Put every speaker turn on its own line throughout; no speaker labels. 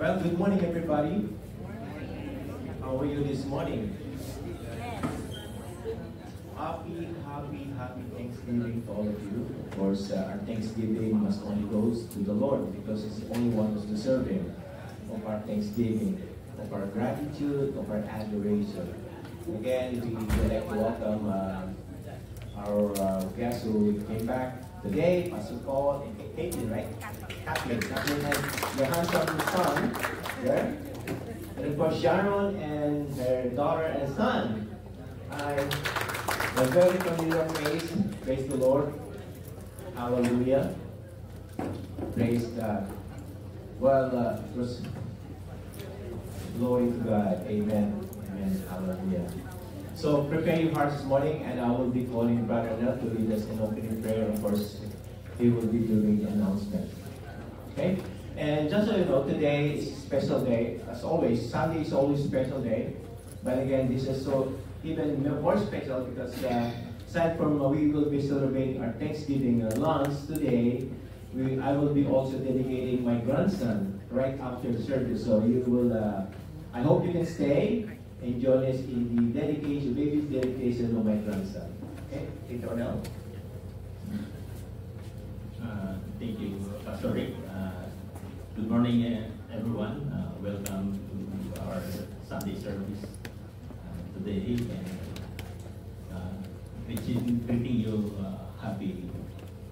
Well, good morning, everybody. How are you this morning? Happy, happy, happy Thanksgiving to all of you. Of course, uh, our Thanksgiving must only goes to the Lord because He's the only one who's deserving of our Thanksgiving, of our gratitude, of our adoration. Again, we would like to welcome uh, our uh, guests who came back today, Pastor Paul and Caitlin, right? Kathleen. Kathleen and your handsome son there. And of course, Sharon and her daughter and son. I, a very familiar face. Praise the Lord. Hallelujah. Praise God. Well, uh, was glory to God. Amen. Amen. Hallelujah. So prepare your hearts this morning, and I will be calling Brother Nell to lead us in opening prayer. Of course, he will be doing the announcement. Okay? And just so you know, today is a special day. As always, Sunday is always a special day. But again, this is so even more special because uh, aside from uh, we will be celebrating our Thanksgiving lunch today, we, I will be also dedicating my grandson right after the service. So you will, uh, I hope you can stay and join us in the dedication, baby's dedication of my grandson. Okay.
Uh, thank you, Pastor Rick. Uh, good morning, uh, everyone. Uh, welcome to our Sunday service uh, today. And uh, greeting, greeting you uh, happy,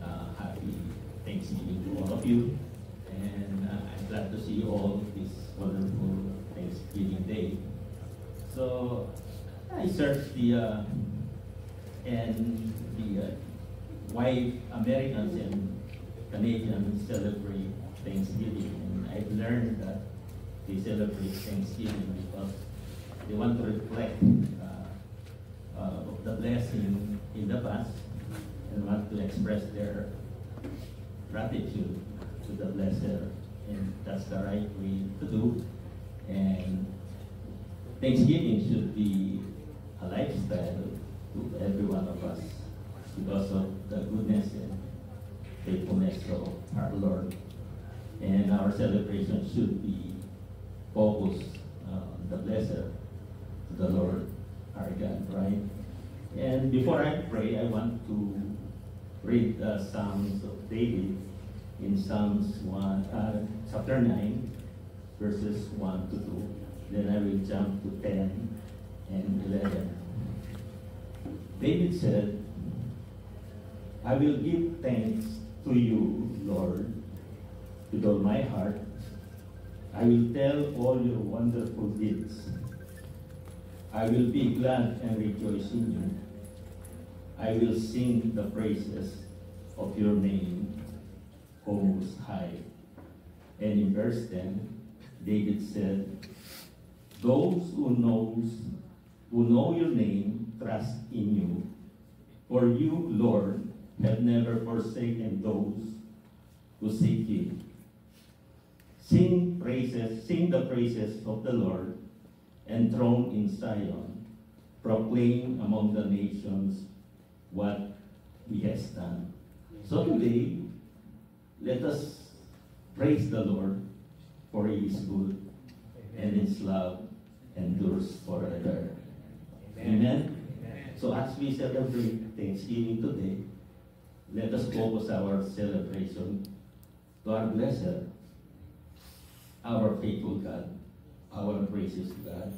uh, happy Thanksgiving to all of you. And uh, I'm glad to see you all this wonderful Thanksgiving Day. So I searched the uh, and the uh, why Americans and Canadians celebrate Thanksgiving, and I've learned that they celebrate Thanksgiving because they want to reflect uh, uh, the blessing in the past and want to express their gratitude to the blesser, and that's the right way to do. And Thanksgiving should be a lifestyle to every one of us because of the goodness and faithfulness of our Lord. And our celebration should be focused on the blesser, the Lord, our God, right? And before I pray, I want to read the Psalms of David in Psalms 1, uh, chapter 9, verses 1 to 2. Then I will jump to 10 and 11. David said, I will give thanks to you, Lord, with all my heart. I will tell all your wonderful deeds. I will be glad and rejoice in you. I will sing the praises of your name, O Most High. And in verse 10, David said, Those who knows who know your name trust in you. For you, Lord, have never forsaken those who seek him. Sing praises, sing the praises of the Lord, enthroned in Zion. Proclaim among the nations what he has done. So today, let us praise the Lord, for he is good, and his love endures forever. Amen. So as we celebrate Thanksgiving today, let us focus our celebration to our blessed, our faithful God, our gracious God,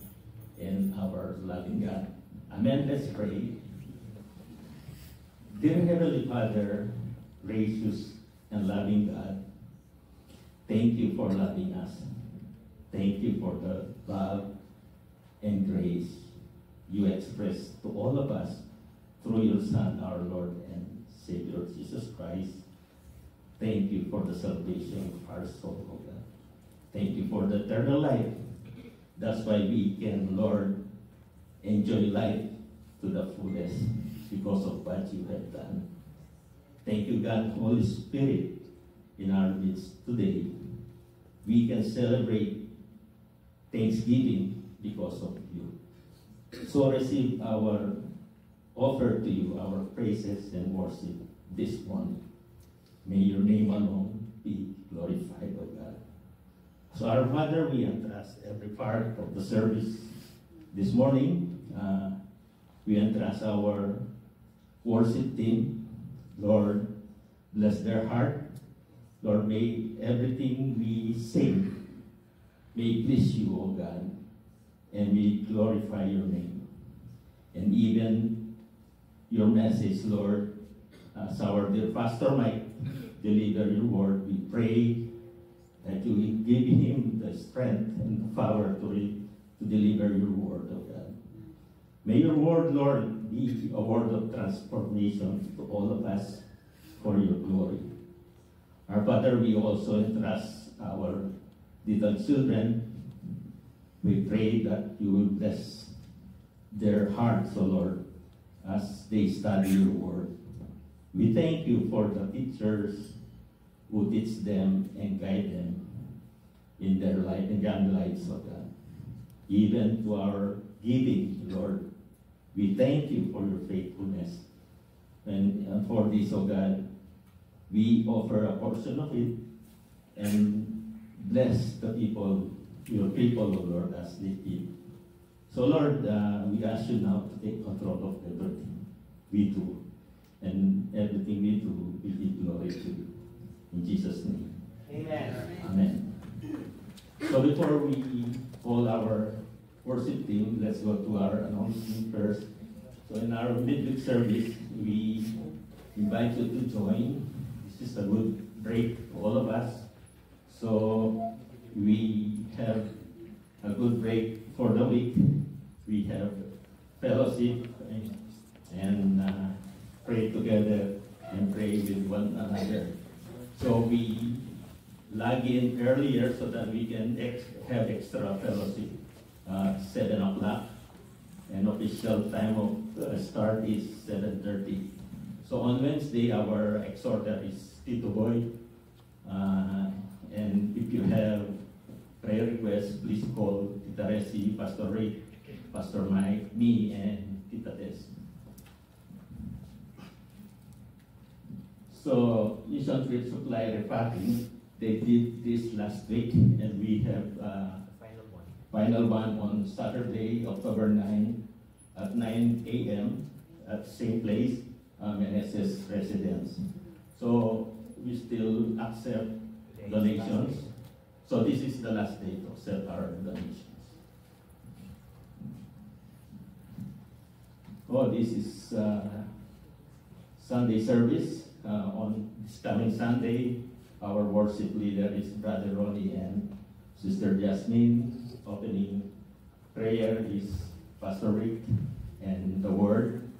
and our loving God. Amen. Let's pray. Dear Heavenly Father, gracious and loving God, thank you for loving us. Thank you for the love and grace you express to all of us through your Son, our Lord and Savior Jesus Christ. Thank you for the salvation of our soul, O God. Thank you for the eternal life. That's why we can, Lord, enjoy life to the fullest because of what you have done. Thank you, God, Holy Spirit, in our midst today. We can celebrate Thanksgiving because of you. So receive our offer to you, our praises and worship this morning. May your name alone be glorified, O God. So our Father, we entrust every part of the service this morning. Uh, we entrust our worship team. Lord, bless their heart. Lord, may everything we sing may please you, O God, and may glorify your name. And even your message, Lord, uh, as our dear pastor might deliver your word, we pray that you will give him the strength and the power to, re- to deliver your word, O God. May your word, Lord, be a word of transformation to all of us for your glory. Our Father, we also entrust our little children. We pray that you will bless their hearts, O Lord, as they study your word. We thank you for the teachers who teach them and guide them in their life, in young lives, O God. Even to our giving, Lord, we thank you for your faithfulness. And, and for this, O God, we offer a portion of it and bless the people, your people, O Lord, as they give. So, Lord, uh, we ask you now to take control of everything we do. And everything we do, we give glory to you. In Jesus' name.
Amen.
Amen. So before we call our worship team, let's go to our announcement first. So in our midweek service, we invite you to join. This is a good break for all of us. So we have a good break for the week. We have fellowship and, uh, pray together and pray with one another. So we log in earlier so that we can ex- have extra fellowship. Uh, seven o'clock, and official time of uh, start is seven thirty. So on Wednesday, our exhorter is Tito Boy. Uh, and if you have prayer requests, please call Tita Resi, Pastor Rick, Pastor Mike, me, and Tita Tess. So, Mission Trip Supply Repacking, they did this last week, and we have uh,
Final one.
final one on Saturday, October 9, at 9 a.m. at same place, um, NSS residence. So we still accept donations. So this is the last to accept our donations. Oh, this is uh, Sunday service. Uh, on this coming Sunday, our worship leader is Brother Ronnie and Sister Jasmine. Opening prayer is Pastor Rick and the Word,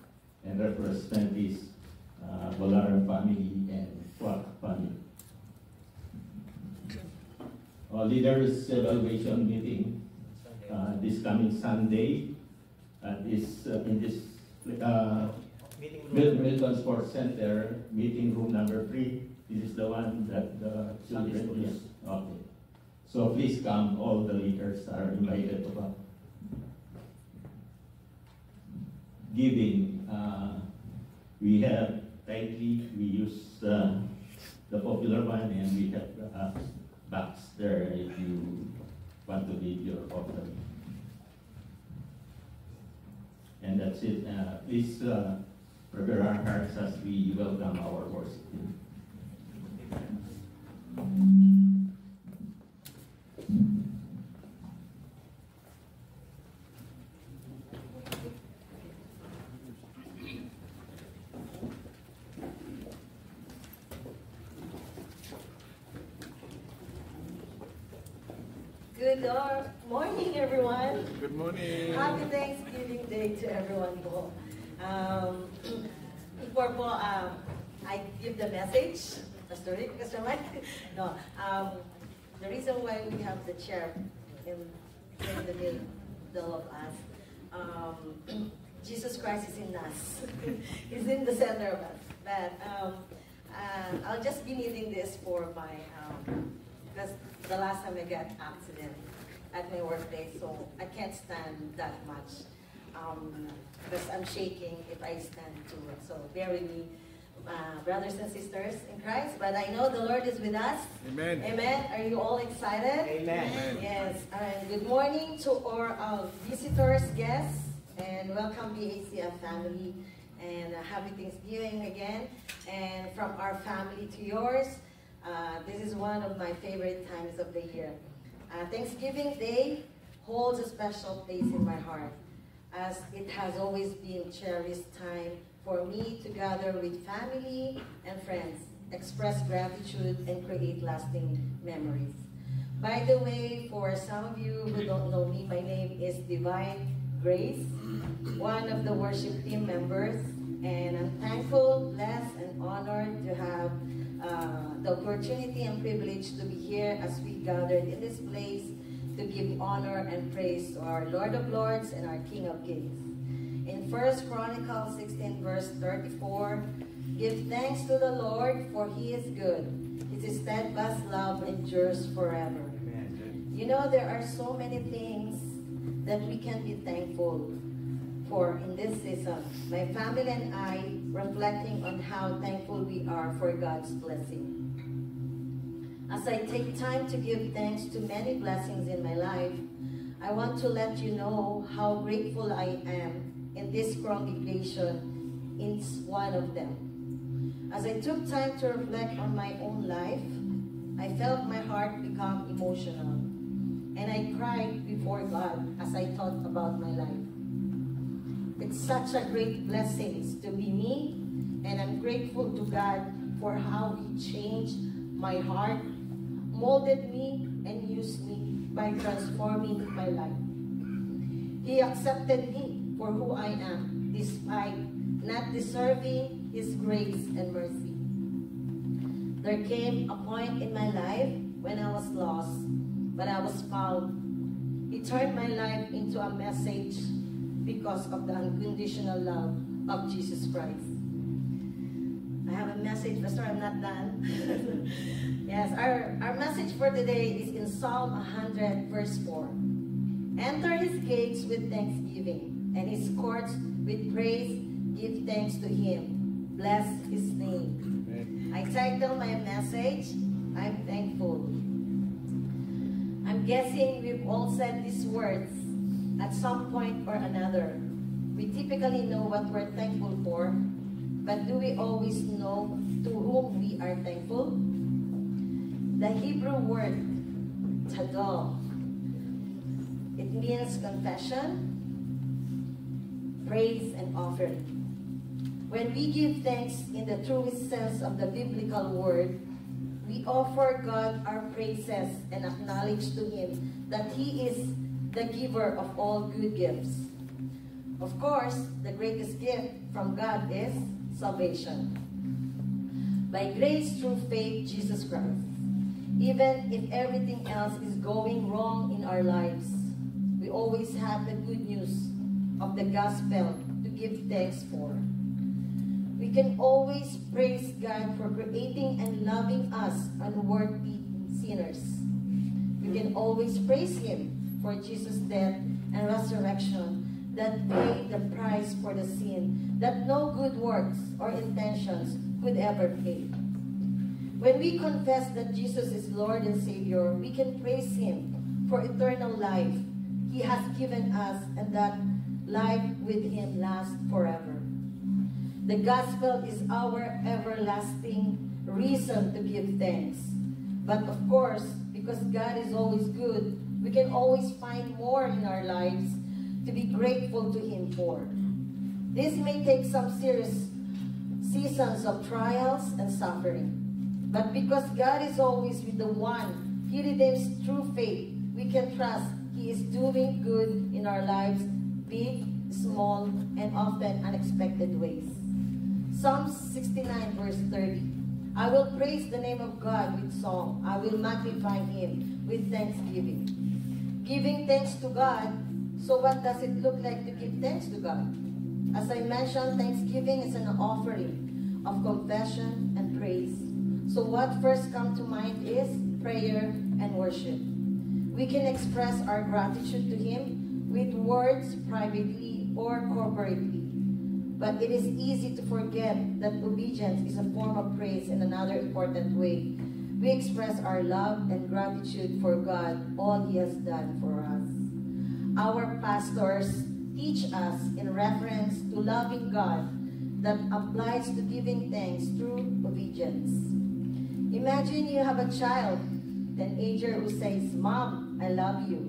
and representative is uh, Bolaran family and Kwak family. Our leaders evaluation meeting uh, this coming Sunday at this uh, in this uh,
Meeting
Mil-
room.
Milton Sports Center, meeting room number three. This is the one that the children use. Okay. So please come, all the leaders are invited to come. Giving, uh, we have Tithe.ly, we use, uh, the popular one and we have, uh, box there if you want to give your offering. And that's it. Uh, please uh, prepare our hearts as we welcome our worship team.
Good uh, morning, everyone.
Good morning.
Happy Thanksgiving Day to everyone po. Um, before po, um, I give the message. Pastor Rick, Pastor Mike. No, um, the reason why we have the chair in, in the middle of us, um, Jesus Christ is in us. He's in the center of us. But um, uh, I'll just be needing this for my, um, because the last time I got accident at my workplace, so I can't stand that much. Um, because I'm shaking if I stand too. So bear with me, uh, brothers and sisters in Christ, but I know the Lord is with us.
Amen.
Amen. Are you all excited?
Amen.
Yes. And good morning to our uh, visitors, guests, and welcome BACF family. And uh, happy Thanksgiving again. And from our family to yours, uh, this is one of my favorite times of the year. Uh, Thanksgiving Day holds a special place in my heart, as it has always been cherished time for me to gather with family and friends, express gratitude, and create lasting memories. By the way, for some of you who don't know me, my name is Divine Grace, one of the worship team members, and I'm thankful, blessed, and honored to have uh, the opportunity and privilege to be here as we gathered in this place to give honor and praise to our Lord of Lords and our King of Kings. In 1 Chronicles 16 verse 34, Give thanks to the Lord, for he is good. His steadfast love endures forever. You know, there are so many things that we can be thankful for in this season. My family and I reflecting on how thankful we are for God's blessing. As I take time to give thanks to many blessings in my life, I want to let you know how grateful I am in this congregation is one of them. As I took time to reflect on my own life, I felt my heart become emotional. And I cried before God as I thought about my life. It's such a great blessing to be me, and I'm grateful to God for how He changed my heart, molded me, and used me by transforming my life. He accepted me for who I am, despite not deserving His grace and mercy. There came a point in my life when I was lost, but I was found. He turned my life into a message because of the unconditional love of Jesus Christ. I have a message, Pastor, I'm not done. yes, our, our message for today is in Psalm 100, verse 4. Enter his gates with thanksgiving, and his courts with praise. Give thanks to him. Bless his name.
Amen.
I title my message, I'm thankful. I'm guessing we've all said these words at some point or another. We typically know what we're thankful for, but do we always know to whom we are thankful? The Hebrew word todah. It means confession, praise, and offering. When we give thanks in the truest sense of the biblical word, we offer God our praises and acknowledge to Him that He is the giver of all good gifts. Of course, the greatest gift from God is salvation. By grace through faith, Jesus Christ. Even if everything else is going wrong in our lives, we always have the good news of the gospel to give thanks for. We can always praise God for creating and loving us unworthy sinners. We can always praise Him for Jesus' death and resurrection that paid the price for the sin that no good works or intentions could ever pay. When we confess that Jesus is Lord and Savior, we can praise Him for eternal life He has given us and that life with Him lasts forever. The gospel is our everlasting reason to give thanks. But of course, because God is always good, we can always find more in our lives to be grateful to Him for. This may take some serious seasons of trials and suffering. But because God is always with the one He redeems through faith, we can trust He is doing good in our lives, big, small, and often unexpected ways. Psalm 69 verse 30. I will praise the name of God with song. I will magnify Him with thanksgiving. Giving thanks to God. So what does it look like to give thanks to God? As I mentioned, thanksgiving is an offering of confession and praise. So what first come to mind is prayer and worship. We can express our gratitude to Him with words privately or corporately. But it is easy to forget that obedience is a form of praise in another important way. We express our love and gratitude for God, all He has done for us. Our pastors teach us in reference to loving God that applies to giving thanks through obedience. Imagine you have a child, an ager who says, Mom, I love you.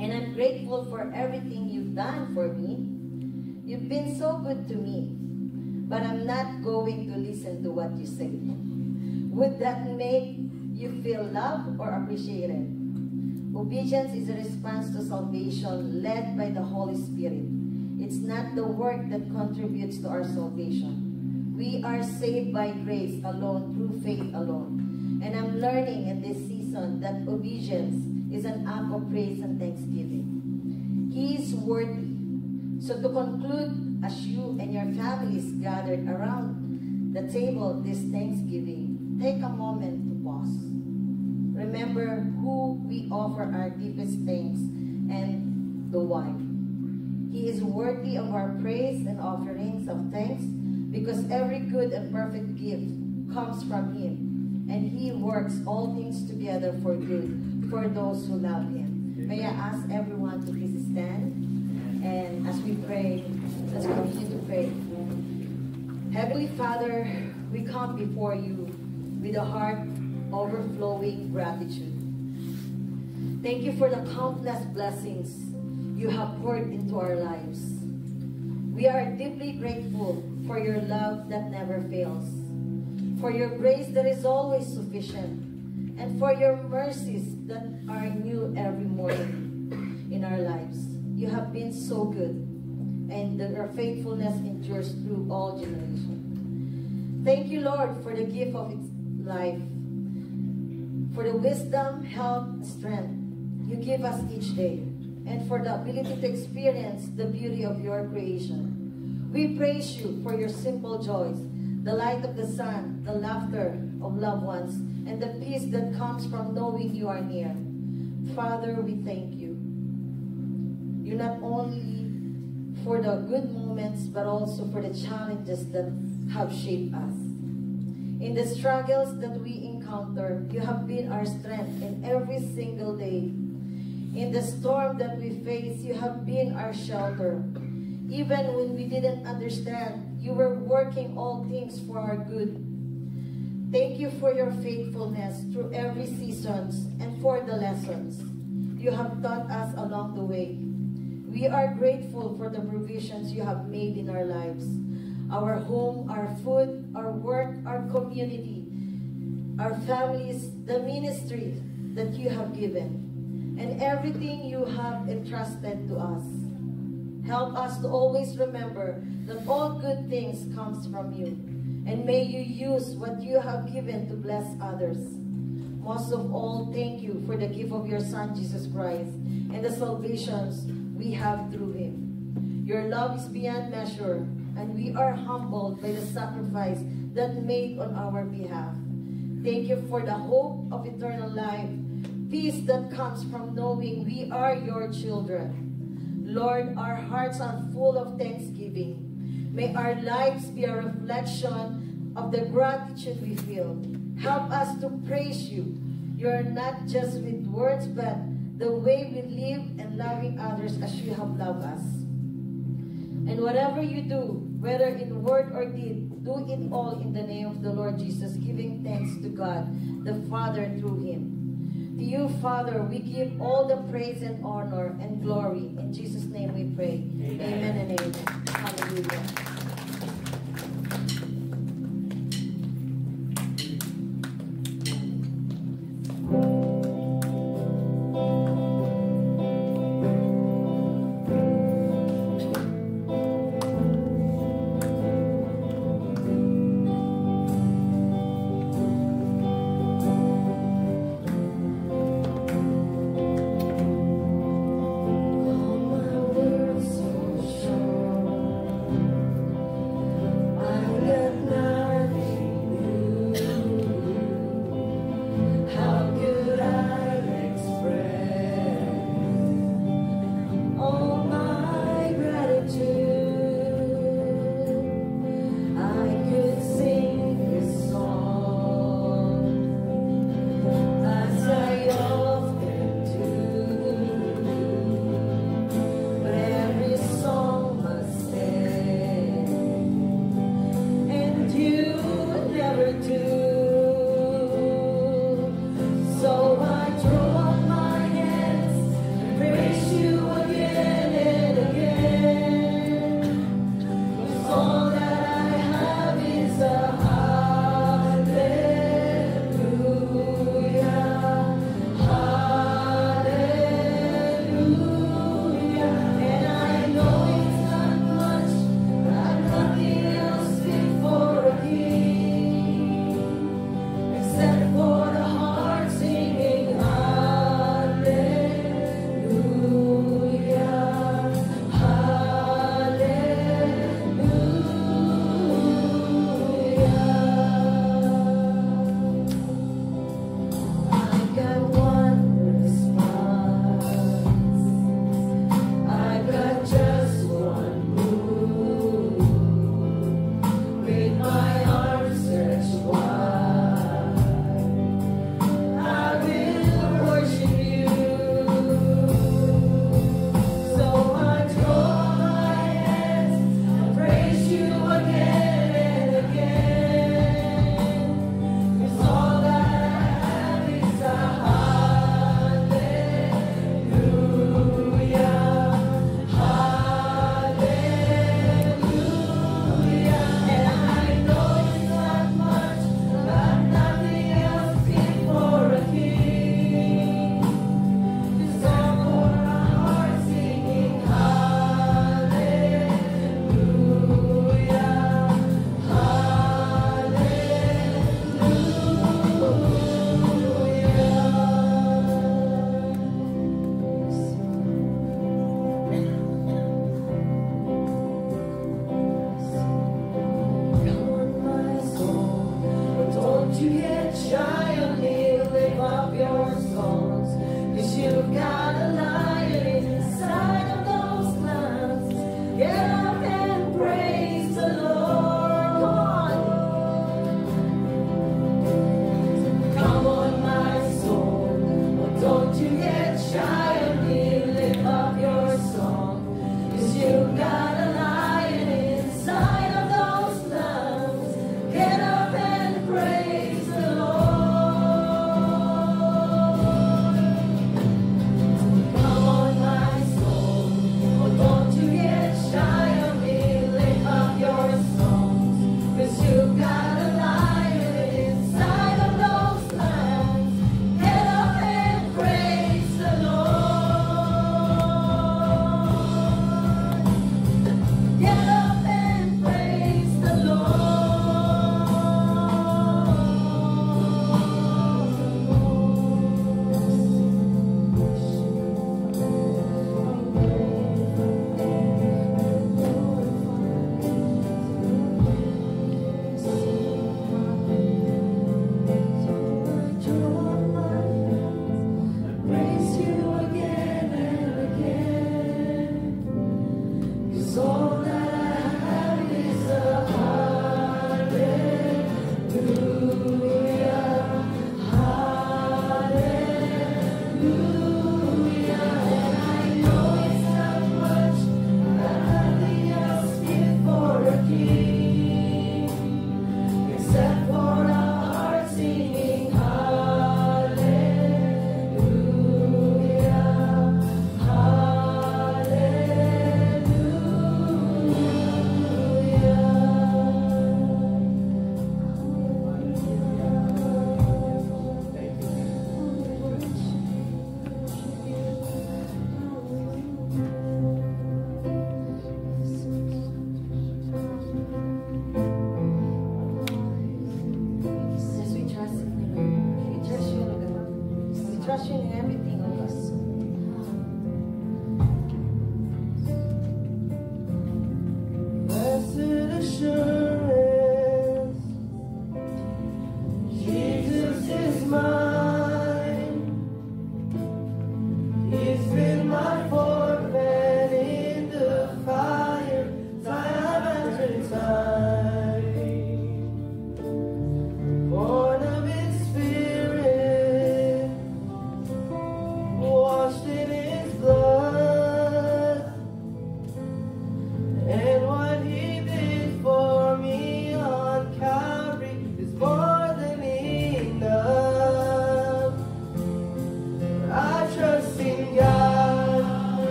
And I'm grateful for everything you've done for me. You've been so good to me. But I'm not going to listen to what you say. Would that make you feel loved or appreciated? Obedience is a response to salvation led by the Holy Spirit. It's not the work that contributes to our salvation. We are saved by grace alone, through faith alone. And I'm learning in this season that obedience is an act of praise and thanksgiving. He is worthy. So to conclude, as you and your families gathered around the table this Thanksgiving, take a moment to pause. Remember who we offer our deepest thanks and the why. He is worthy of our praise and offerings of thanks because every good and perfect gift comes from Him. And He works all things together for good for those who love Him. May I ask everyone to please stand. And as we pray, let's continue to pray. Heavenly Father, we come before you with a heart overflowing gratitude. Thank you for the countless blessings you have poured into our lives. We are deeply grateful for your love that never fails, for your grace that is always sufficient, and for your mercies that are new every morning in our lives. You have been so good, and your faithfulness endures through all generations. Thank you, Lord, for the gift of life, for the wisdom, health, strength you give us each day, and for the ability to experience the beauty of your creation. We praise you for your simple joys, the light of the sun, the laughter of loved ones, and the peace that comes from knowing you are near. Father, we thank you. You not only for the good moments, but also for the challenges that have shaped us. In the struggles that we encounter, you have been our strength in every single day. In the storm that we face, you have been our shelter. Even when we didn't understand, you were working all things for our good. Thank you for your faithfulness through every seasons and for the lessons you have taught us along the way. We are grateful for the provisions you have made in our lives. Our home, our food, our work, our community, our families, the ministry that you have given, and everything you have entrusted to us. Help us to always remember that all good things comes from you. And may you use what you have given to bless others. Most of all, thank you for the gift of your Son, Jesus Christ, and the salvations we have through him. Your love is beyond measure, and we are humbled by the sacrifice that made on our behalf. Thank you for the hope of eternal life, peace that comes from knowing we are your children. Lord, our hearts are full of thanksgiving. May our lives be a reflection of the gratitude we feel. Help us to praise you. You're not just with words, but the way we live and loving others as you have loved us. And whatever you do, whether in word or deed, do it all in the name of the Lord Jesus, giving thanks to God, the Father, through him. To you, Father, we give all the praise and honor and glory. In Jesus' name we pray. Amen, amen and amen. Hallelujah.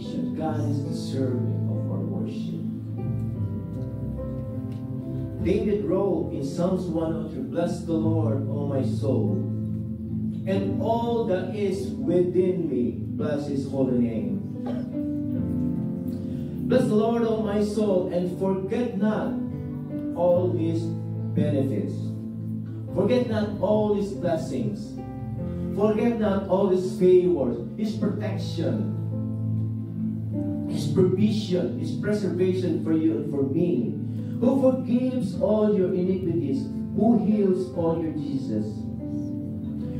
God is
deserving of our worship. David wrote in Psalms 103, Bless the Lord, O my soul, and all that is within me, bless his holy name. Bless the Lord, O my soul, and forget not all his benefits. Forget not all his blessings. Forget not all his favors, his protection, his provision, his preservation for you and for me. Who forgives all your iniquities, who heals all your diseases,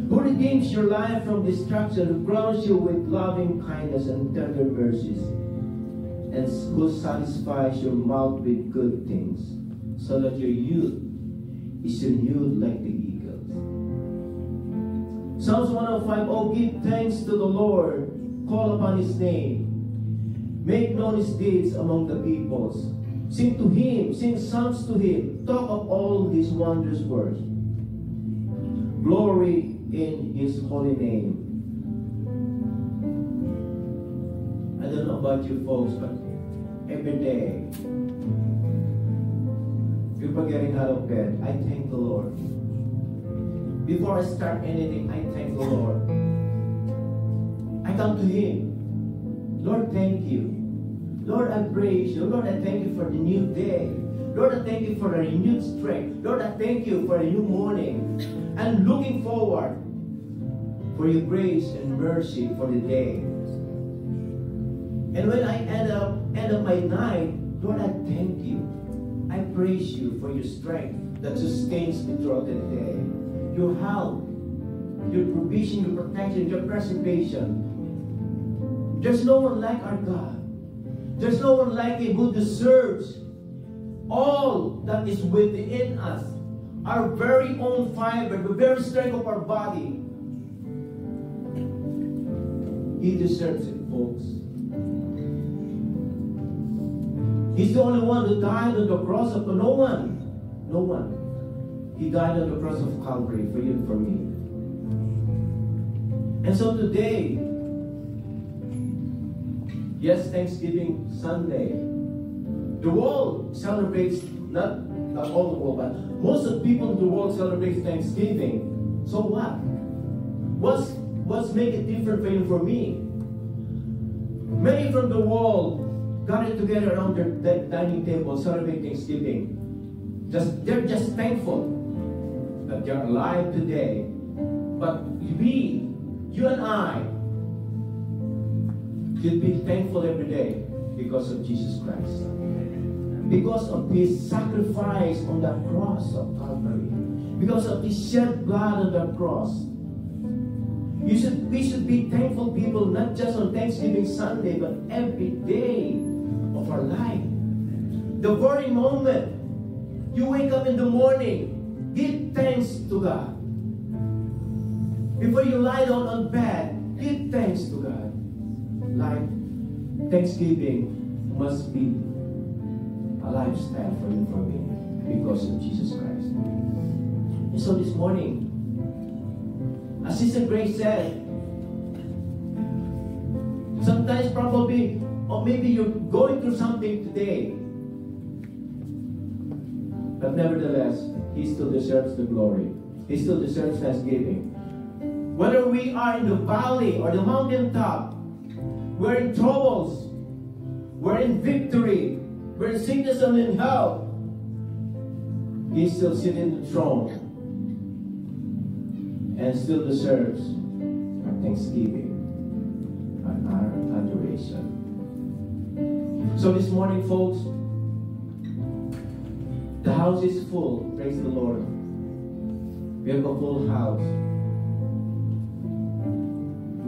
who redeems your life from destruction, who crowns you with loving kindness and tender mercies, and who satisfies your mouth with good things, so that your youth is renewed like the eagles. Psalms 105 Oh, give thanks to the Lord, call upon his name, make known his deeds among the peoples. Sing to him, sing psalms to him, talk of all his wondrous works. Glory in his holy name. I don't know about you folks, but every day, before getting out of bed, I thank the Lord. Before I start anything, I thank the Lord. I come to Him. Lord, thank you. Lord, I praise you. Lord, I thank you for the new day. Lord, I thank you for a renewed strength. Lord, I thank you for a new morning. I'm looking forward for your grace and mercy for the day. And when I end up end up my night, Lord, I thank you. I praise you for your strength that sustains me throughout the day. Your help, your provision, your protection, your preservation. There's no one like our God. There's no one like Him who deserves all that is within us. Our very own fiber, the very strength of our body. He deserves it, folks. He's the only one who died on the cross of no one. No one. He died on the cross of Calvary for you and for me. And so today, yes, Thanksgiving Sunday, the world celebrates not not all the world, but most of the people in the world celebrate Thanksgiving. So what? What's what's make it different for for me? Many from the world gathered together around their dining table celebrate Thanksgiving. Just they're just thankful that they're alive today. But we, you and I, should be thankful every day because of Jesus Christ. Because of his sacrifice on the cross of Calvary. Because of his shed blood on the cross. You should, we should be thankful people not just on Thanksgiving Sunday, but every day of our life. The very moment you wake up in the morning, give thanks to God. Before you lie down on bed, give thanks to God. Like Thanksgiving must be a lifestyle for you for me because of Jesus Christ. And so this morning, as Sister Grace said, sometimes probably, or maybe you're going through something today, but nevertheless, He still deserves the glory. He still deserves thanksgiving. Whether we are in the valley or the mountaintop, we're in troubles, we're in victory, we're in sickness and in health. He's still sitting in the throne and still deserves our thanksgiving and our adoration. So this morning, folks, the house is full. Praise the Lord. We have a full house.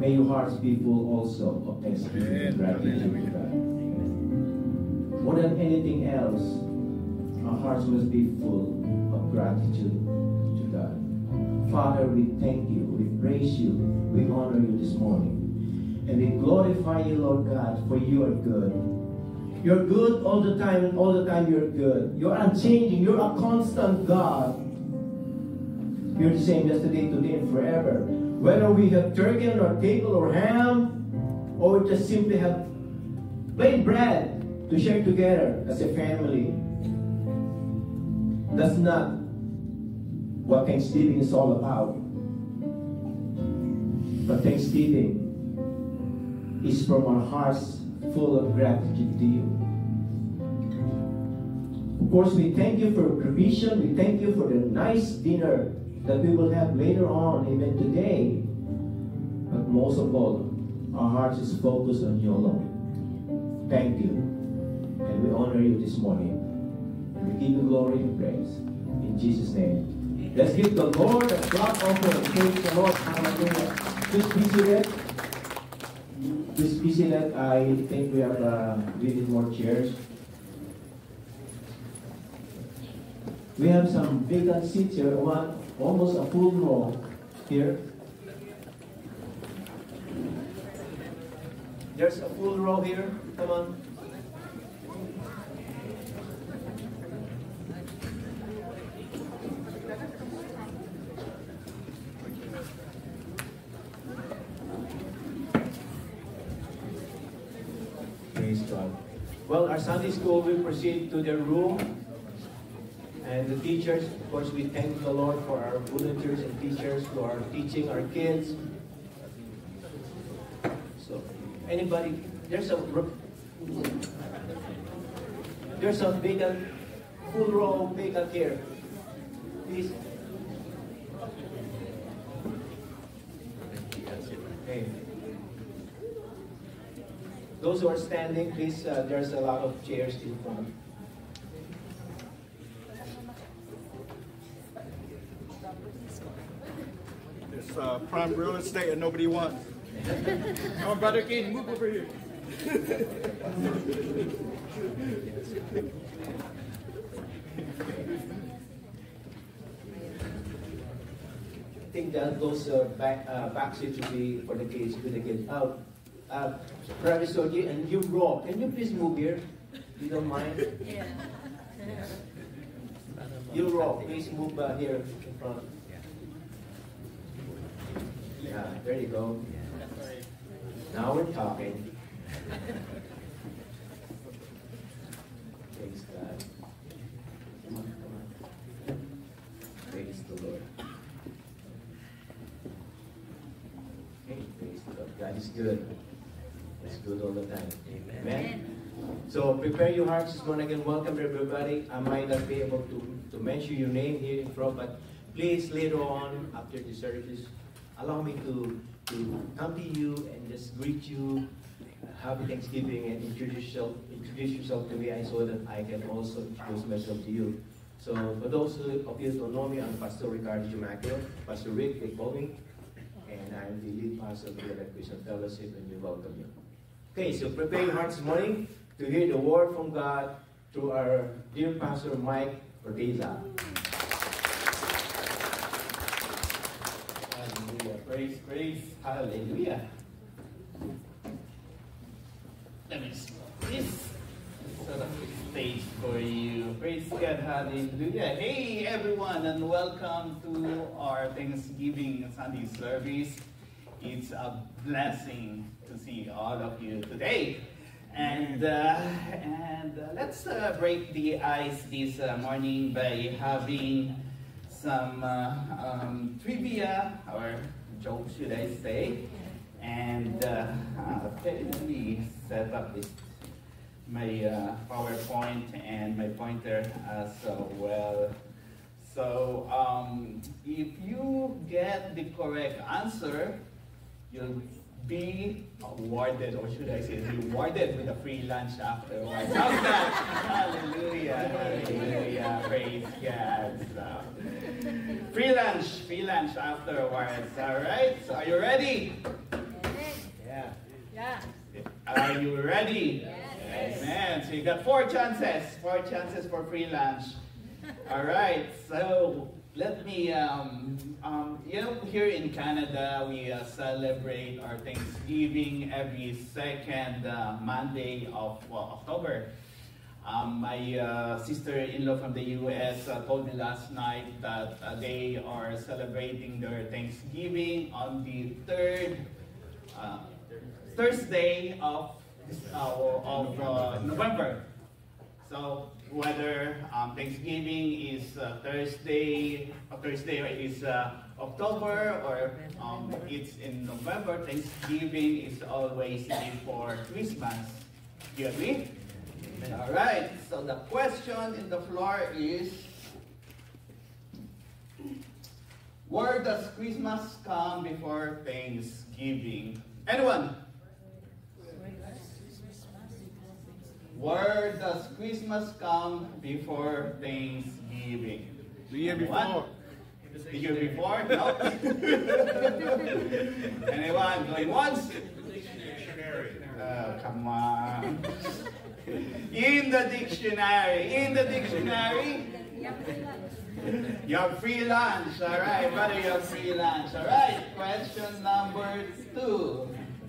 May your hearts be full also of thanksgiving and gratitude to God. More than anything else, our hearts must be full of gratitude to God. Father, we thank you, we praise you, we honor you this morning. And we glorify you, Lord God, for you are good. You're good all the time, and all the time you're good. You're unchanging, you're a constant God. You're the same yesterday, today, and forever. Whether we have turkey on our table or ham, or just simply have plain bread to share together as a family. That's not what Thanksgiving is all about. But Thanksgiving is from our hearts full of gratitude to you. Of course, we thank you for provision. We thank you for the nice dinner that we will have later on, even today. But most of all, our hearts is focused on you alone. Thank you. And we honor you this morning. And we give you glory and praise. In Jesus' name. Let's give the Lord a clap offering. Praise the Lord. Hallelujah. Please be seated. Please be seated. I think we have uh, we need more chairs. We have some vacant seats here. One, almost a full row here. There's a full row here. Come on. Praise God. Well, our Sunday school will proceed to their room. And the teachers, of course, we thank the Lord for our volunteers and teachers who are teaching our kids. So, anybody, there's a there's a vacant, full row vacant here. Please. Those who are standing, please, uh, there's a lot of chairs in front.
It's uh, prime real estate and nobody wants. Come on, brother King, move over here.
I think that those uh, back uh, back seats will be for the kids with the kids. Uh, uh, Brother Soji and you Rob, can you please move here? You don't mind?
Yeah.
You Rob, please move uh, here in front. Yeah, there you go. Now we're talking. Praise God. Come on, come on. Praise the Lord. Okay, praise the Lord. God is good. He's good all the time. Amen. So prepare your hearts this morning again. Welcome everybody. I might not be able to, to mention your name here in front, but please later on after the service, allow me to, to come to you and just greet you, happy Thanksgiving, and introduce yourself, introduce yourself to me, so that I can also introduce myself to you. So for those of you who don't know me, I'm Pastor Ricardo Jumacchio, Pastor Rick, they call me, and I'm the lead pastor of the Christian Fellowship, and we welcome you. Okay, so prepare your hearts this morning to hear the word from God through our dear Pastor Mike Ortiza.
Praise, praise. Hallelujah. Let me just this sort of stage for you. Praise God. Hallelujah. Hey, everyone, and welcome to our Thanksgiving Sunday service. It's a blessing to see all of you today. And, uh, and uh, let's uh, break the ice this uh, morning by having some uh, um, trivia or jokes, should I say. And uh, me set up this my uh, PowerPoint and my pointer as well. So um, if you get the correct answer, you'll be awarded, or should I say rewarded with a free lunch afterwards. How's that? Hallelujah, hallelujah, praise God. So, free lunch, free lunch afterwards. All right. So are you ready?
Yeah. Yeah.
Are you ready? Yes. Amen. So you got four chances. Four chances for free lunch. All right. So let me, um, um, you know, here in Canada, we uh, celebrate our Thanksgiving every second uh, Monday of uh, October. Um, my uh, sister-in-law from the U.S. Uh, told me last night that uh, they are celebrating their Thanksgiving on the third uh, Thursday of of November. So whether um, Thanksgiving is uh, Thursday, or Thursday is uh, October, or um, it's in November, Thanksgiving is always before Christmas. You agree? All right. So the question in the floor is, where does Christmas come before Thanksgiving? Anyone? Where does Christmas come before Thanksgiving?
The year
Anyone?
before.
The year before? No. Anyone going once? Oh, come on. In the dictionary. In the dictionary. You have free lunch. All right, brother, you have free lunch. All right. Question number two.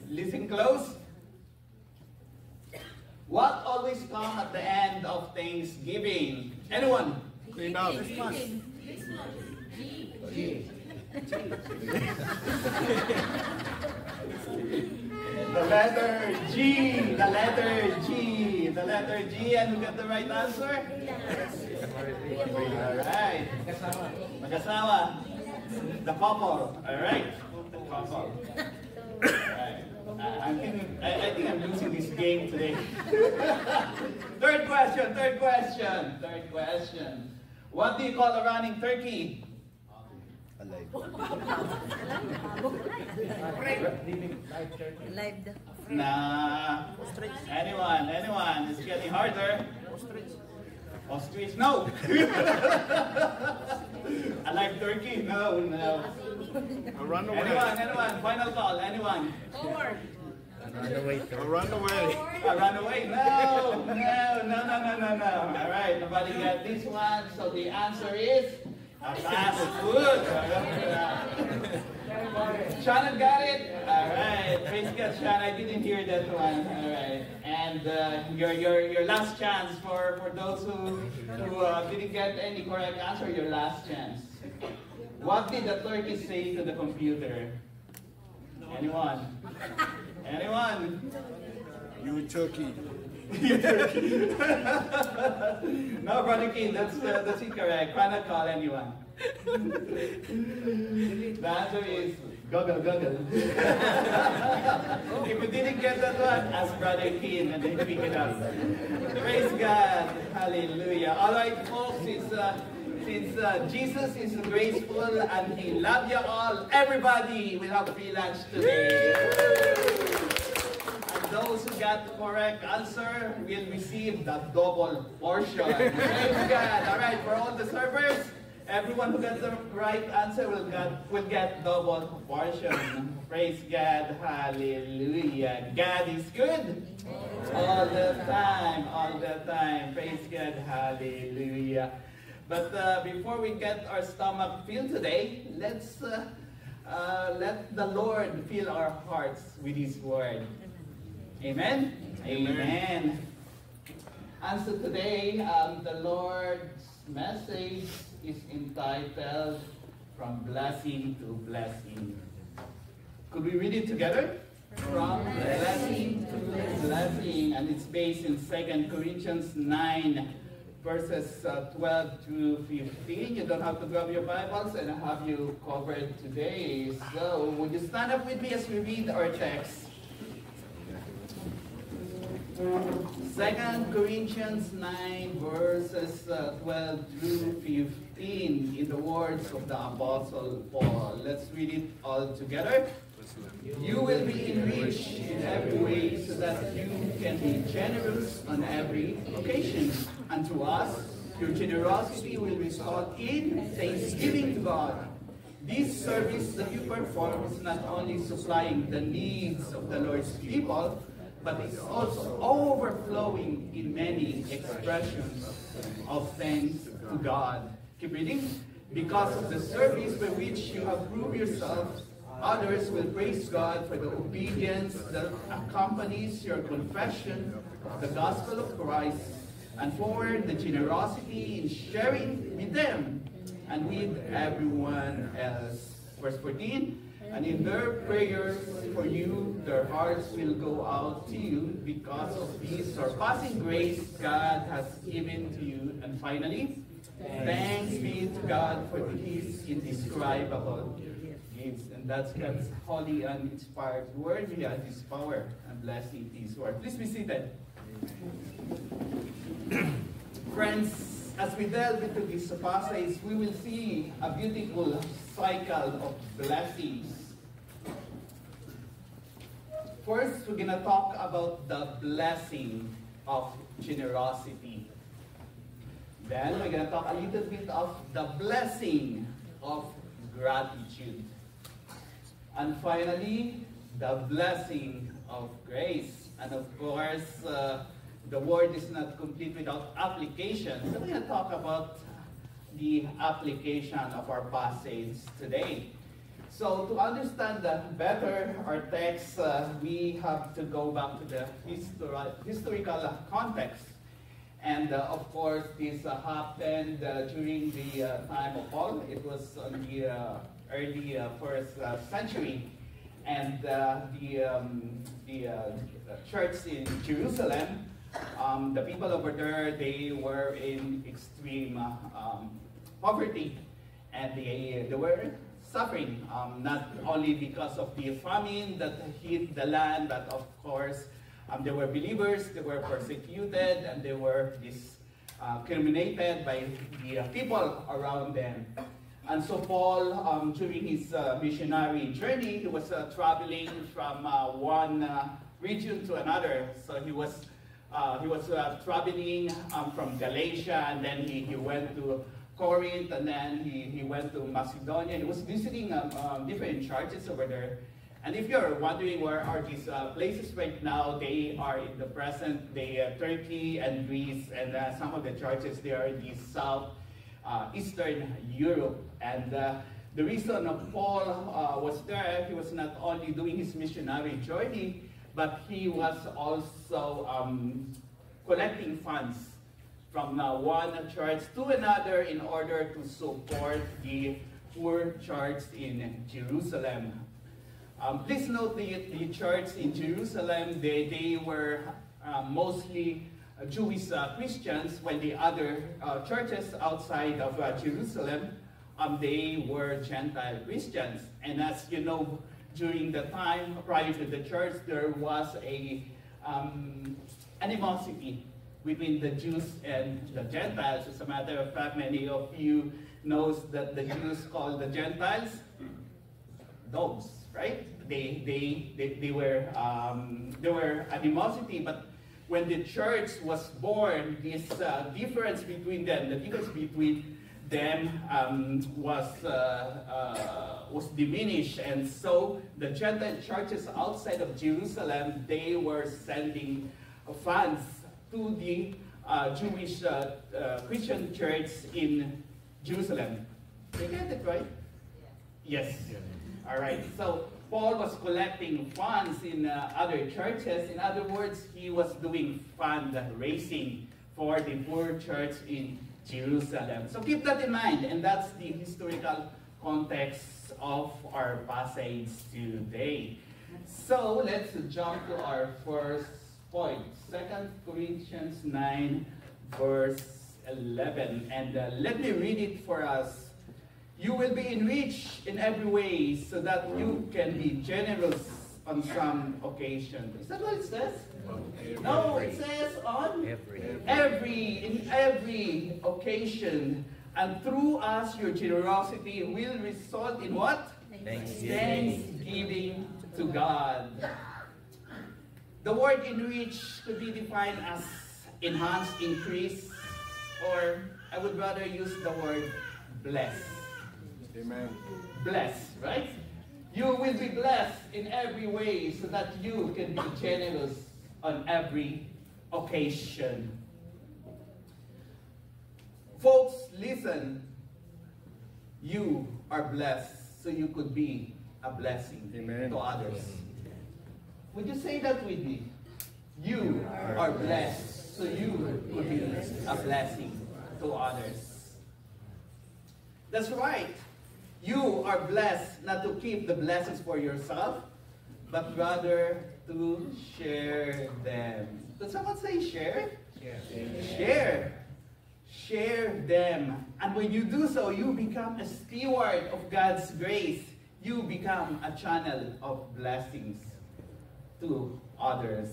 Listen close. What always comes at the end of Thanksgiving? Anyone?
Clean up.
The letter G. The letter G. The letter G. And who got the right answer? Alright. Mag-asawa. The couple. Alright. The couple. Alright. I, I, I think I'm losing this game today. third question, third question, third question. What do you call a running turkey?
Live the
Nah. Anyone, anyone? It's getting harder. Ostrich. Ostrich? No. a live turkey? No, no.
A runaway.
Anyone, anyone? Final call. Anyone?
A runaway.
A runaway? No, no, no, no, no, no, no. All right, nobody got this one. So the answer is a fast food. Shannon got it. All right, praise God, Shannon. I didn't hear that one. All right, and uh, your your your last chance for for those who who uh, didn't get any correct answer. Your last chance. What did the turkey say to the computer? Anyone? Anyone?
You turkey.
no, Brother King, that's, uh, that's incorrect. Why not call anyone. the answer is goggle, goggle. if you didn't get that one, ask Brother King and then pick it up. Praise God. Hallelujah. All right, folks, it's, uh, since uh, Jesus is graceful and He loves you all, everybody will have free lunch today. And those who got the correct answer will receive the double portion. Praise God. All right, for all the servers, everyone who got the right answer will get, will get double portion. Praise God. Hallelujah. God is good. All the time, all the time. Praise God. Hallelujah. But uh, before we get our stomach filled today, let's uh, uh, let the Lord fill our hearts with His word. Amen? Amen. And so today, um, the Lord's message is entitled From Blessing to Blessing. Could we read it together? From blessing to blessing. And it's based in 2 Corinthians 9, verses uh, 12 to 15. You don't have to grab your Bibles, and I have you covered today. So, would you stand up with me as we read our text? Second Corinthians 9 verses uh, 12 through 15 in the words of the Apostle Paul. Let's read it all together. You will be enriched in every way so that you can be generous on every occasion. And to us, Your generosity will result in thanksgiving to God. This service that you perform is not only supplying the needs of the Lord's people, but it's also overflowing in many expressions of thanks to God. Keep reading. Because of the service by which you have proved yourself, others will praise God for the obedience that accompanies your confession of the gospel of Christ and for the generosity in sharing with them and with everyone else. Verse 14, and in their prayers for you, their hearts will go out to you because of this surpassing grace God has given to you. And finally, thanks be to God for his indescribable gifts. And that's God's holy and inspired word. He has his power and blessing his word. Please be seated. Friends, as we delve into this passage, we will see a beautiful cycle of blessings. First, we're going to talk about the blessing of generosity. Then, we're going to talk a little bit of the blessing of gratitude. And finally, the blessing of grace. And of course, uh, the word is not complete without application. So we're going to talk about the application of our passage today. So to understand that better our text, uh, we have to go back to the histori- historical context. And uh, of course, this uh, happened uh, during the uh, time of Paul. It was on the uh, early first century. And the, um, the church in Jerusalem um, the people over there, they were in extreme um, poverty and they, they were suffering, um, not only because of the famine that hit the land, but of course, um, they were believers, they were persecuted, and they were discriminated uh, by the people around them. And so Paul, um, during his uh, missionary journey, he was uh, traveling from uh, one uh, region to another. So he was uh, he was uh, traveling um, from Galatia, and then he, he went to Corinth, and then he, he went to Macedonia. He was visiting um, um, different churches over there. And if you're wondering where are these uh, places right now, they are in the present day uh, Turkey and Greece, and uh, some of the churches they are in the south uh, eastern Europe. And the reason Paul was there, he was not only doing his missionary journey, but he was also um, collecting funds from uh, one church to another in order to support the poor church in Jerusalem. Um, please note the, the church in Jerusalem, they, they were uh, mostly Jewish uh, Christians, when the other uh, churches outside of uh, Jerusalem, um, they were Gentile Christians. And as you know, during the time prior to the church, there was a um, animosity between the Jews and the Gentiles. As a matter of fact, many of you knows that the Jews called the Gentiles dogs, right? They, they, they, they were, um, there were animosity, but when the church was born, this uh, difference between them, the difference between them um, was, uh, uh, was diminished. And so the Gentile churches outside of Jerusalem, they were sending funds to the uh, Jewish uh, uh, Christian church in Jerusalem. You get it right? Yes. All right. So Paul was collecting funds in uh, other churches. In other words, he was doing fundraising for the poor church in Jerusalem. So keep that in mind, and that's the historical context of our passage today. So let's jump to our first point. Second Corinthians 9, verse 11. And uh, let me read it for us. You will be enriched in every way so that you can be generous on some occasion. Is that what it says? No, it says on every. every, in every occasion. And through us, your generosity will result in what? Thanksgiving, Thanksgiving to God. The word enrich could be defined as enhance, increase, or I would rather use the word bless.
Amen.
Bless, right? You will be blessed in every way so that you can be generous on every occasion. Folks, listen. You are blessed so you could be a blessing
Amen.
to others. Would you say that with me? You are blessed so you could be a blessing to others. That's right. You are blessed not to keep the blessings for yourself, but rather to share them. Did someone say share? Share. Share them. And when you do so, you become a steward of God's grace. You become a channel of blessings to others.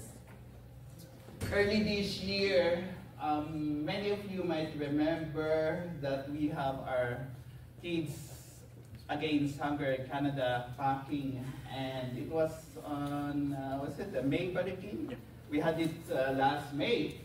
Early this year, um, many of you might remember that we have our Kids Against Hunger Canada packing, and it was on, uh, was it the May Hurricane? We had it uh, last May,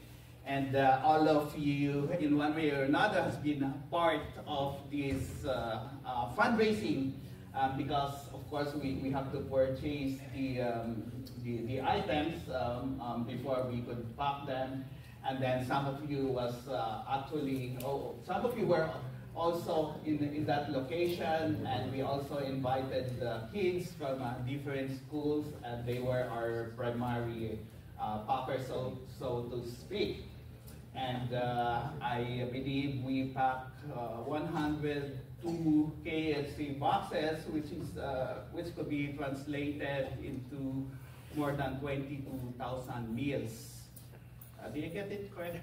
and uh, all of you, in one way or another, has been part of this uh, uh, fundraising um, because, of course, we, we have to purchase the, um, the, the items um, um, before we could pack them. And then some of you was uh, actually, oh, some of you were also in, in that location, and we also invited the kids from uh, different schools, and they were our primary uh, so, so to speak. And uh, I believe we packed uh, 102 KFC boxes, which is uh, which could be translated into more than 22,000 meals. Uh, did I get it correct?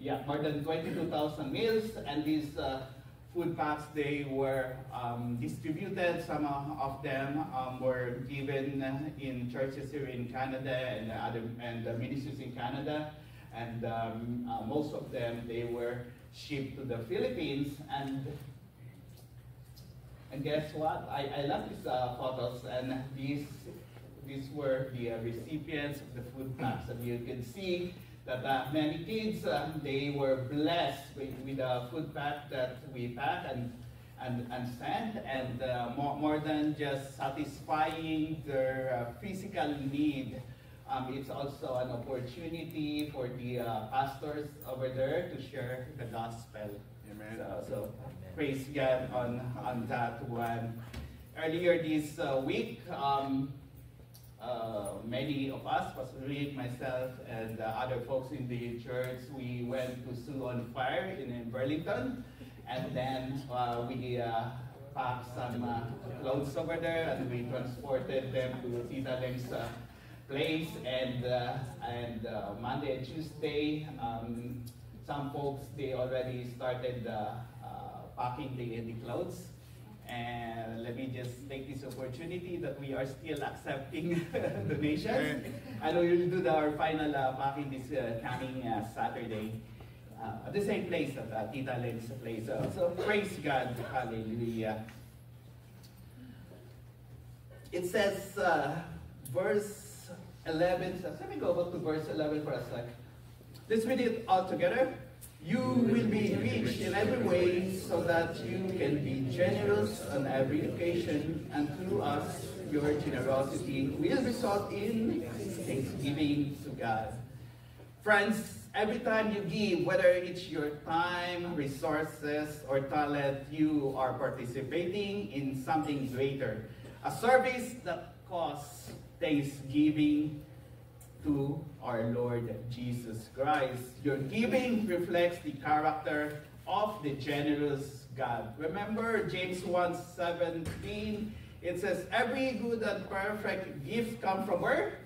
Yeah, more than 22,000 meals, and these uh, food packs they were um, distributed. Some of them um, were given in churches here in Canada and other and ministries in Canada, and um, uh, most of them they were shipped to the Philippines. And and guess what? I, I love these uh, photos, and these these were the uh, recipients of the food packs, and you can see that uh, many kids, uh, they were blessed with, with the food pack that we pack and, and, and send, and uh, more, more than just satisfying their uh, physical need, um, it's also an opportunity for the uh, pastors over there to share the gospel.
Amen.
So, so praise God on, on that one. Earlier this uh, week, um, uh, many of us, myself, and uh, other folks in the church, we went to Sue on Fire in, in Burlington, and then uh, we uh, packed some uh, clothes over there, and we transported them to Tita Lem's place, and and Monday and Tuesday, um, some folks they already started packing the, the clothes. And let me just take this opportunity that we are still accepting donations. And we will do our final uh, packing this uh, coming uh, Saturday uh, at the same place at uh, Tita Len's place. so praise God, hallelujah. It says, uh, verse 11, so let me go back to verse 11 for a sec. Let's read it all together. You will be rich in every way so that you can be generous on every occasion, and through us, your generosity will result in thanksgiving to God. Friends, every time you give, whether it's your time, resources, or talent, you are participating in something greater. A service that costs thanksgiving to our Lord Jesus Christ. Your giving reflects the character of the generous God. Remember James 1:17. It says, every good and perfect gift come from where?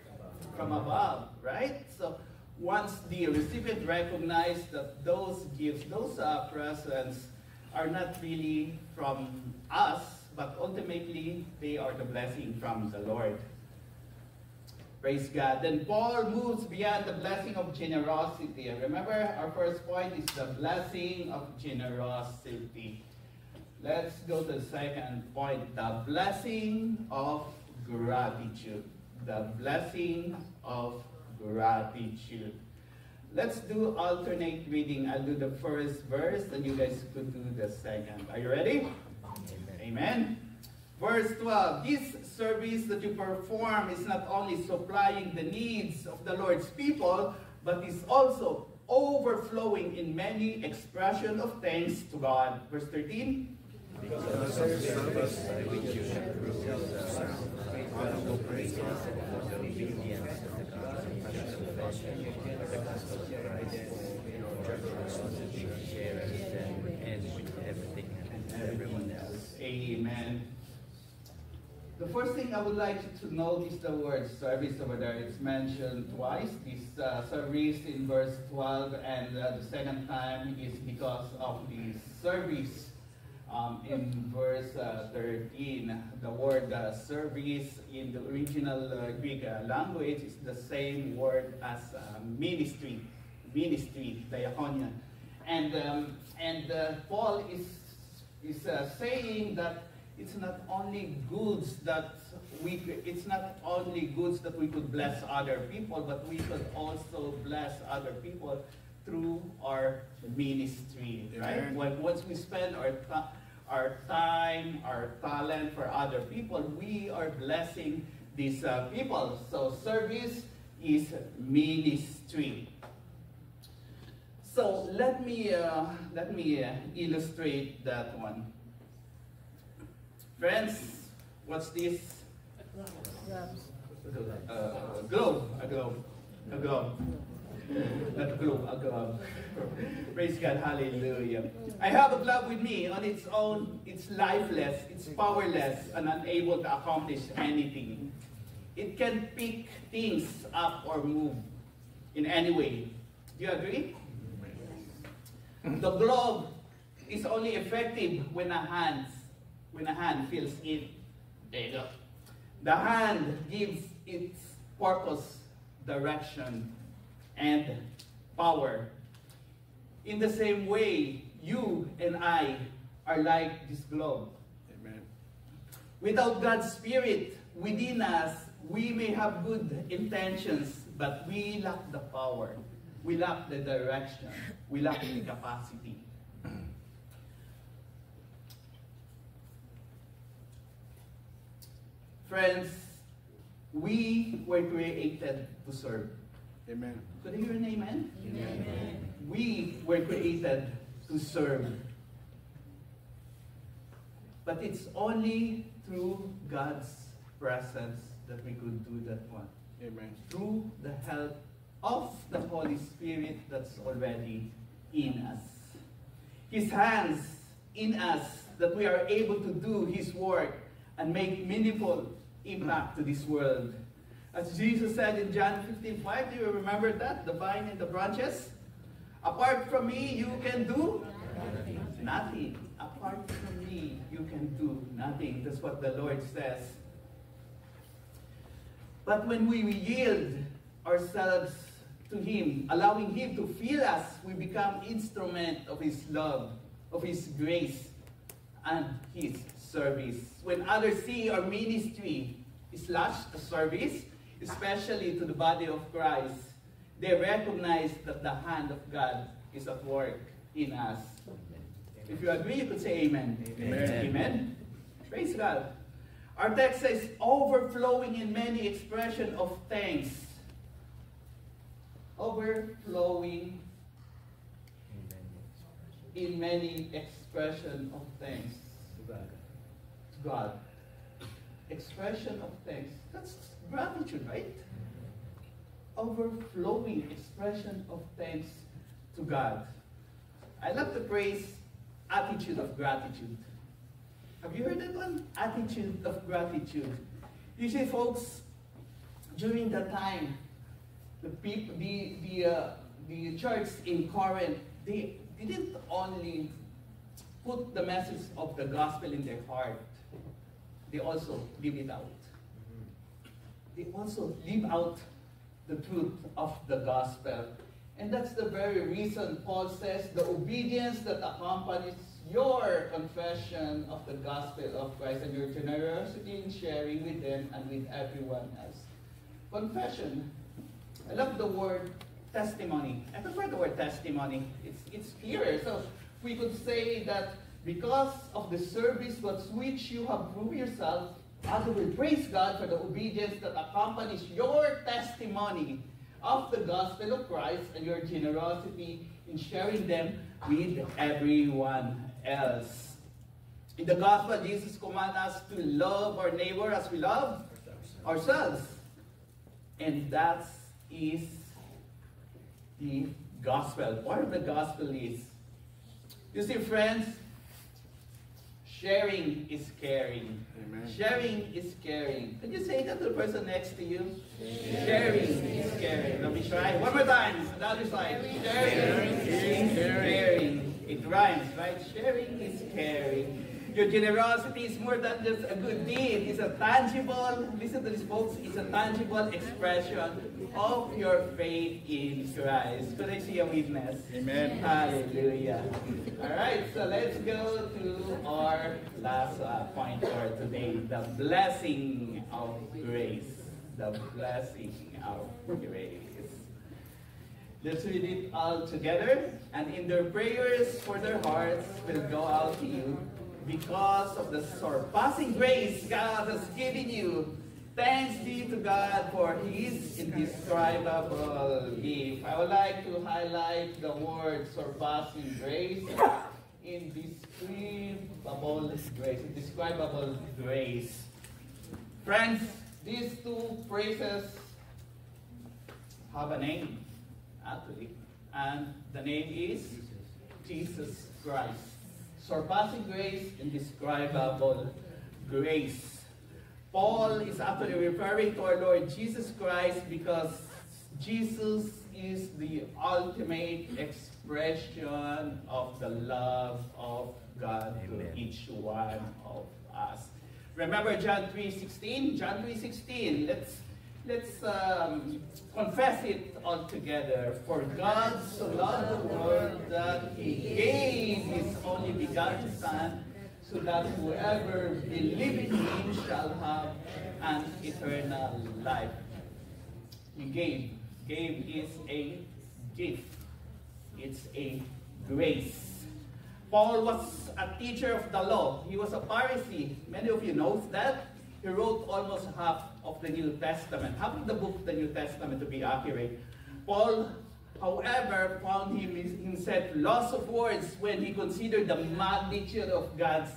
From above, right? So once the recipient recognizes that those gifts, those uh, presents are not really from us, but ultimately they are the blessing from the Lord. Praise God. Then Paul moves beyond the blessing of generosity. And remember, our first point is the blessing of generosity. Let's go to the second point the blessing of gratitude. The blessing of gratitude. let's do alternate reading. I'll do the first verse, and you guys could do the second. Are you ready? Amen. Verse 12 This service that you perform is not only supplying the needs of the Lord's people, but is also overflowing in many expression of thanks to God. Verse 13 Amen. The first thing I would like you to note is the word service over there. It's mentioned twice. This uh, service in verse 12, and uh, the second time is because of the service um, in verse uh, 13. The word uh, service in the original uh, Greek uh, language is the same word as ministry, ministry, diakonia. And, um, and Paul is, is saying that it's not only goods that we it's not only goods that we could bless other people but we could also bless other people through our ministry right? When, once we spend our our time our talent for other people we are blessing these uh, people. So service is ministry. So let me uh, let me uh, illustrate that one Friends, what's this? Uh, a globe, a globe, a globe. Not a globe, a globe. Praise God, hallelujah. I have a glove with me. On its own, it's lifeless, it's powerless, and unable to accomplish anything. It can pick things up or move in any way. Do you agree? The glove is only effective when a hand when a hand feels it, there you go. The hand gives its purpose, direction, and power. In the same way, you and I are like this globe. Amen. Without God's Spirit within us, we may have good intentions, but we lack the power. We lack the direction. We lack the capacity. Friends, we were created to serve.
Amen.
Could I hear an amen? Amen. We were created to serve. But it's only through God's presence that we could do that one.
Amen.
Through the help of the Holy Spirit that's already in us. His hands in us that we are able to do His work and make meaningful impact to this world. As Jesus said in John 15, 5, do you remember that? The vine and the branches? Apart from me, you can do nothing. nothing. Apart from me, you can do nothing. That's what the Lord says. But when we yield ourselves to Him, allowing Him to fill us, we become instrument of His love, of His grace, and His service. When others see our ministry is such a service, especially to the body of Christ, they recognize that the hand of God is at work in us. If you agree, you could say amen. Amen. amen. Praise God. Our text says, overflowing in many expression of thanks. Overflowing in many expression of thanks. God. Expression of thanks. That's gratitude, right? Overflowing expression of thanks to God. I love the phrase attitude of gratitude. Have you heard that one? Attitude of gratitude. You see, folks, during that time, the people, the the uh, the church in Corinth, they didn't only put the message of the gospel in their heart, they also live it out. Mm-hmm. They also live out the truth of the gospel. And that's the very reason Paul says the obedience that accompanies your confession of the gospel of Christ and your generosity in sharing with them and with everyone else. Confession. I love the word testimony. I prefer the word testimony. It's, it's clearer. So we could say that because of the service with which you have proved yourself, others will praise God for the obedience that accompanies your testimony of the gospel of Christ and your generosity in sharing them with everyone else. In the gospel, Jesus commands us to love our neighbor as we love ourselves. And that is the gospel. Part of the gospel is, you see, friends, sharing is caring.
Amen.
Sharing is caring. Can you say that to the person next to you? Sharing is caring. Let me try. One more time. On the other side. Sharing is caring. It rhymes, right? Sharing is caring. Your generosity is more than just a good deed. It's a tangible, listen to this folks, it's a tangible expression of your faith in Christ. Could I see a witness?
Amen.
Hallelujah. All right, so let's go to our last uh, point for today, the blessing of grace. The blessing of grace. Let's read it all together. And in their prayers for their hearts will go out to you because of the surpassing grace God has given you. Thanks be to God for His indescribable gift. I would like to highlight the word surpassing grace. Indescribable grace. Indescribable grace. Friends, these two phrases have a name, actually. And the name is Jesus Christ. Surpassing grace, indescribable grace. Paul is actually referring to our Lord Jesus Christ because Jesus is the ultimate expression of the love of God to each one of us. Remember John 3.16? John 3.16. Let's let's um, confess it all together. For God so loved the world that he gave his only begotten Son, so that whoever believes in him shall have an eternal life. He gave. Gave is a gift. It's a grace. Paul was a teacher of the law. He was a Pharisee. Many of you know that. He wrote almost half of the New Testament, half of the book of the New Testament to be accurate. Paul, however, found him, himself lost of words when he considered the magnitude of God's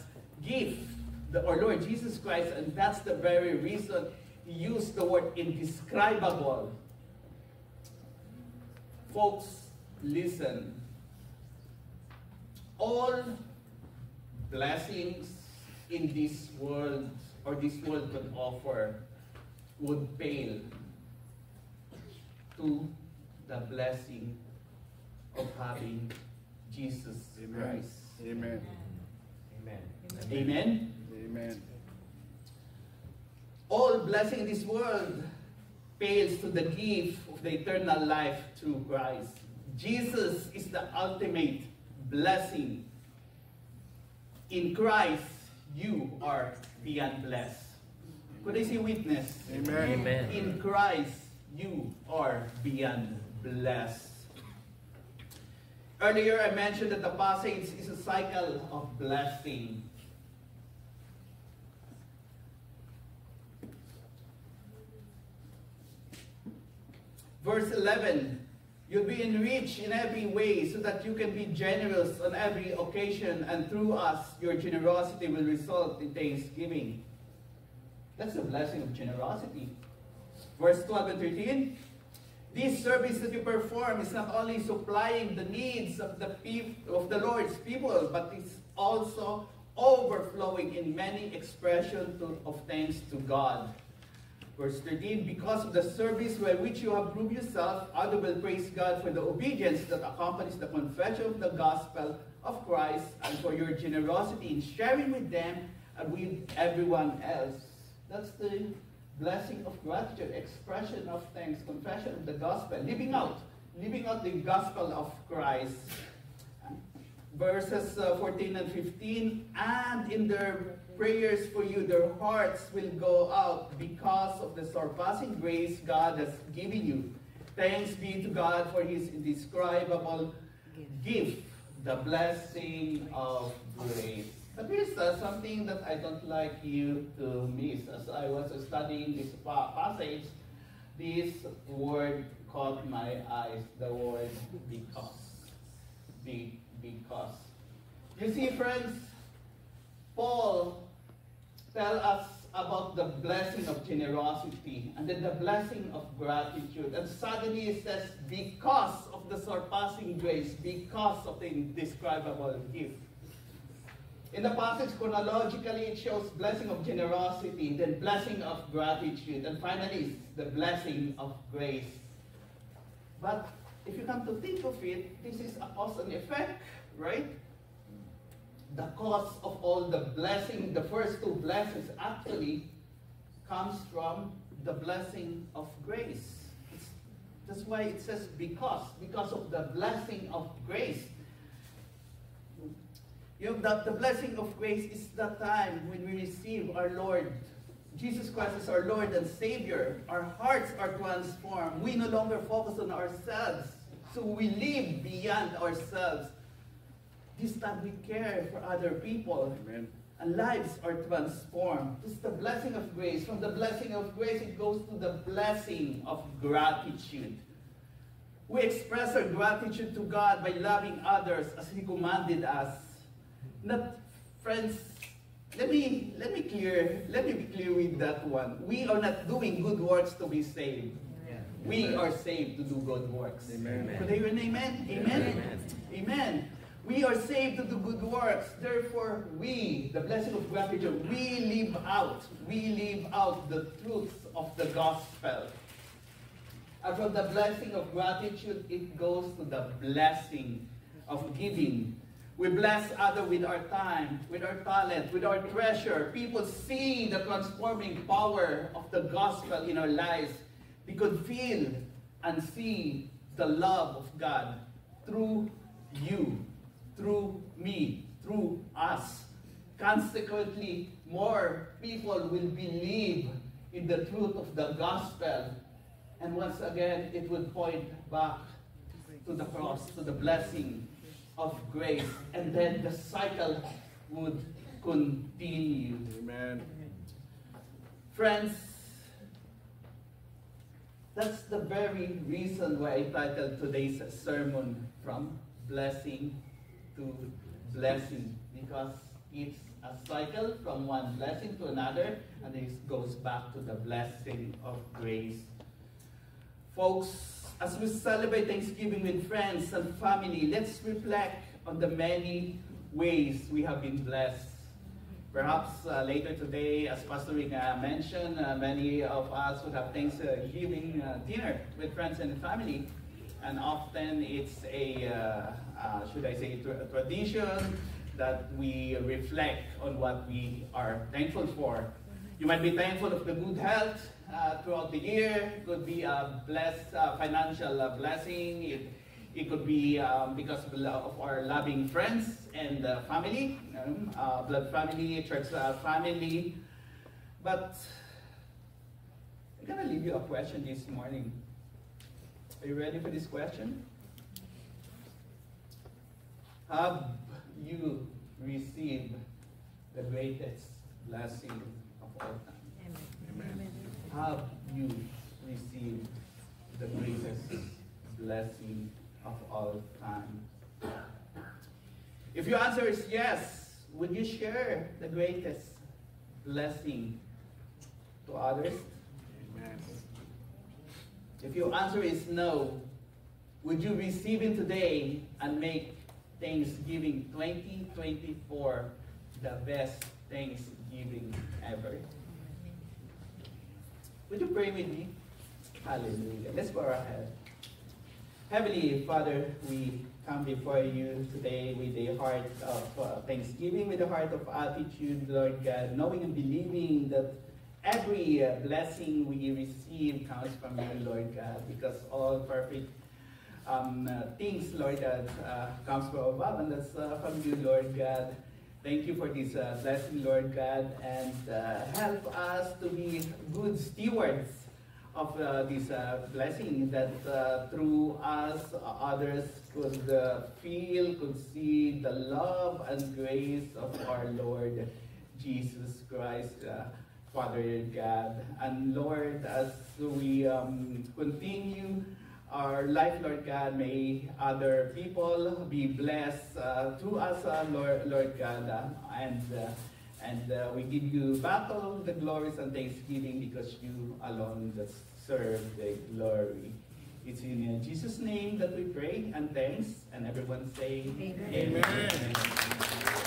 gift, the, our Lord Jesus Christ, and that's the very reason he used the word indescribable. Folks, listen. All blessings in this world or this world could offer would pale to the blessing of having Jesus
Amen.
Christ.
Amen.
Amen.
Amen.
All blessing in this world pales to the gift of the eternal life through Christ. Jesus is the ultimate blessing. In Christ, you are beyond blessed. Could I see witness?
Amen.
In Christ, you are beyond blessed. Earlier, I mentioned that the passage is a cycle of blessing. Verse 11 You'll be enriched in every way so that you can be generous on every occasion, and through us, your generosity will result in thanksgiving. That's the blessing of generosity. Verse 12 and 13. This service that you perform is not only supplying the needs of the of the Lord's people, but it's also overflowing in many expressions of thanks to God. Verse 13, because of the service by which you have proved yourself, others will praise God for the obedience that accompanies the confession of the gospel of Christ and for your generosity in sharing with them and with everyone else. That's the blessing of gratitude, expression of thanks, confession of the gospel, living out, living out the gospel of Christ. Verses uh, 14 and 15, and in their prayers for you, their hearts will go out because of the surpassing grace God has given you. Thanks be to God for his indescribable gift, the blessing of grace. But here's uh, something that I don't like you to miss. As I was studying this pa- passage, this word caught my eyes, the word because. Be- because. You see, friends, Paul tell us about the blessing of generosity and then the blessing of gratitude. And suddenly it says, because of the surpassing grace, because of the indescribable gift. In the passage, chronologically, it shows blessing of generosity, then blessing of gratitude, and finally, the blessing of grace. But if you come to think of it, this is a cause and effect, right? The cause of all the blessing, the first two blessings actually comes from the blessing of grace. It's, that's why it says because, because of the blessing of grace. You know, that the blessing of grace is the time when we receive our Lord. Jesus Christ is our Lord and Savior. Our hearts are transformed. We no longer focus on ourselves. So we live beyond ourselves. This time we care for other people.
Amen.
And lives are transformed. This is the blessing of grace. From the blessing of grace, it goes to the blessing of gratitude. We express our gratitude to God by loving others as He commanded us. Not, friends, let me let me clear let me be clear with that one. We are not doing good works to be saved. We are saved to do good works.
Amen.
Could I hear an amen? Amen. Amen. We are saved to do good works. Therefore, we, the blessing of gratitude, we live out, we live out the truths of the gospel. And from the blessing of gratitude, it goes to the blessing of giving. We bless others with our time, with our talent, with our treasure. People see the transforming power of the gospel in our lives. They could feel and see the love of God through you, through me, through us. Consequently, more people will believe in the truth of the gospel. And once again, it would point back to the cross, to the blessing of grace. And then the cycle would continue.
Amen.
Friends, that's the very reason why I titled today's sermon From Blessing to Blessing, because it's a cycle from one blessing to another, and it goes back to the blessing of grace. Folks, as we celebrate Thanksgiving with friends and family, let's reflect on the many ways we have been blessed. Perhaps uh, later today, as Pastor Rick uh, mentioned, uh, many of us would have Thanksgiving uh, dinner with friends and family. And often it's a, uh, uh, should I say, tra- tradition that we reflect on what we are thankful for. You might be thankful of the good health uh, throughout the year. It could be a blessed financial blessing. It, it could be um, because of our loving friends and uh, family, um, uh, blood family, church uh, family. But I'm gonna leave you a question this morning. Are you ready for this question? Have you received the greatest blessing of all time?
Amen.
Have you received the greatest blessing of all time? If your answer is yes, would you share the greatest blessing to others?
Amen.
If your answer is no, would you receive it today and make Thanksgiving 2024 the best Thanksgiving ever? Would you pray with me? Hallelujah. Let's bow our head. Heavenly Father, we come before you today with a heart of uh, thanksgiving, with a heart of attitude, Lord God, knowing and believing that every uh, blessing we receive comes from you, Lord God, because all perfect um, uh, things, Lord God, uh, comes from above, and that's uh, from you, Lord God. Thank you for this uh, blessing, Lord God, and uh, help us to be good stewards of this blessing that through us, others could feel, could see the love and grace of our Lord Jesus Christ, Father God. And Lord, as we um, continue our life, Lord God, may other people be blessed uh, through us, uh, Lord, Lord God, uh, and uh, and uh, we give you back all the glories and thanksgiving because you alone deserve the glory. It's in uh, Jesus' name that we pray and thanks, and everyone say
Amen.
Amen.